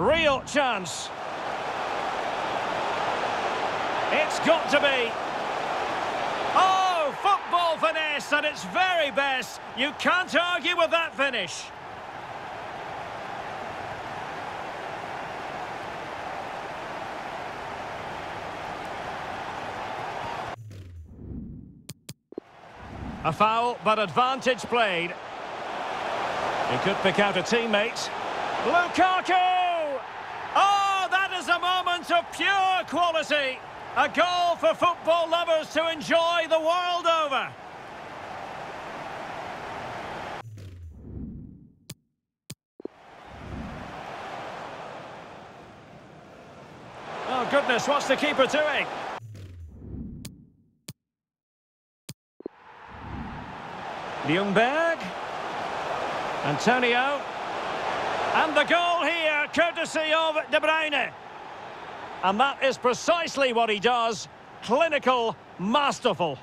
Real chance. It's got to be. Oh, football finesse at its very best. You can't argue with that finish. A foul, but advantage played. He could pick out a teammate. Lukaku! Oh, that is a moment of pure quality. A goal for football lovers to enjoy the world over. Oh, goodness, what's the keeper doing? Ljungberg. Antonio. And the goal here, courtesy of De Bruyne. And that is precisely what he does. Clinical, masterful.